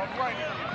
Hard right.